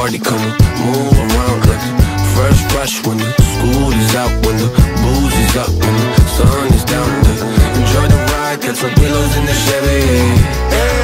party, come move around like first rush when the school is out, when the booze is up, when the sun is down. Enjoy the ride, got some pillows in the Chevy.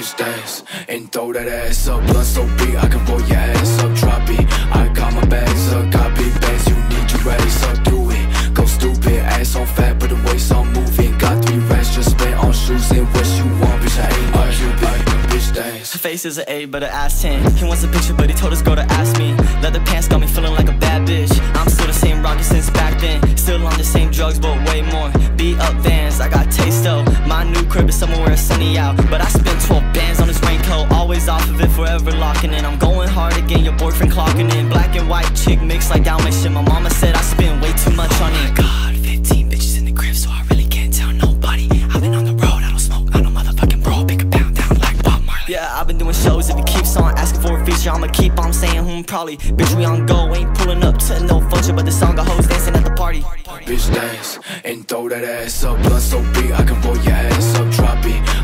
Bitch dance and throw that ass up. Blood so big, I can roll your ass up. Drop it. I got my bags up. Big bags, you need your ass up. Do it. Go stupid. Ass on fat, but the waist on moving. Got three racks, just spent on shoes and what you want. Bitch, I ain't no Cupid. Bitch dance. Her face is an 8, but her ass 10. He wants a picture, but he told his girl to ask me. Leather pants got me feeling like a bad bitch. I'm still the same rocket since back then. Still on the same drugs, but way more. Beat up vans, I got taste though. My new crib is somewhere sunny out. But I spent 12 it, forever locking in. I'm going hard again, your boyfriend clocking in. Black and white chick mixed like Dalmatian. My mama said I spend way too much on it. God, 15 bitches in the crib, so I really can't tell nobody. I've been on the road, I don't smoke, I don't motherfucking bro. Pick a pound down like Bob Marley. Yeah, I've been doing shows. If it keeps on asking for a feature, I'ma keep on saying, hmm, probably. Bitch, we on go, ain't pulling up to no function, but the song got hoes dancing at the party. Bitch dance and throw that ass up. Blood so big, I can roll your ass up. Drop it.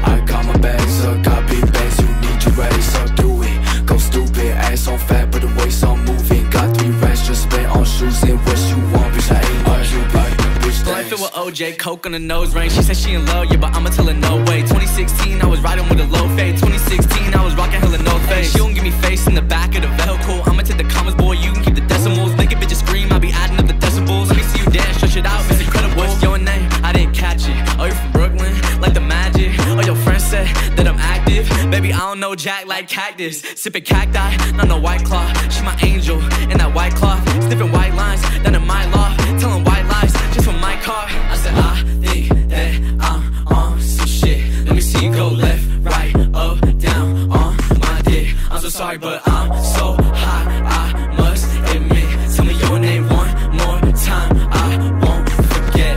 OJ, coke on the nose ring. She said she in love, yeah, but I'ma tell her no way. 2016, I was riding with a low fade. 2016, I was rocking hella no face. She don't give me face in the back of the vehicle. I'ma take the commas, boy, you can keep the decimals. Making bitches scream, I be adding up the decibels. Let me see you dance, stretch it out, it's incredible. What's your name? I didn't catch it. Oh, you from Brooklyn, like the magic. Oh, your friend said that I'm active. Baby, I don't know Jack like cactus. Sipping cacti, not no white claw. She my angel in that white cloth. Sniffing white lines down in my loft. Telling white lies just from my car. I said, I think that I'm on some shit. Let me see you go left, right, up, down on my dick. I'm so sorry, but I'm so high, I must admit. Tell me your name one more time. I won't forget.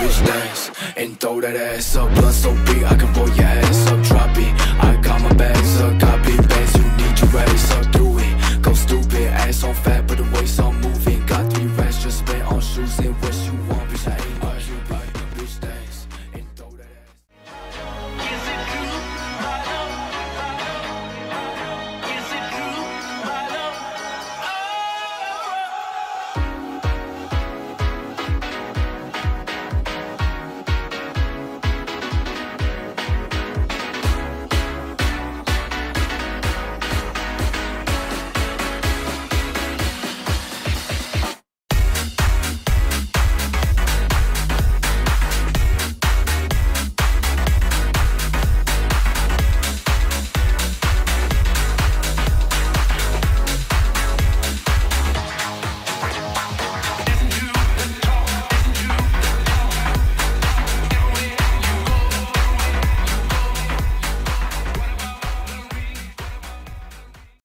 Bitch dance and throw that ass up. Blood so big, I can roll your ass up. Drop it. I got my bags up. Copy, bitch. You Got big bags,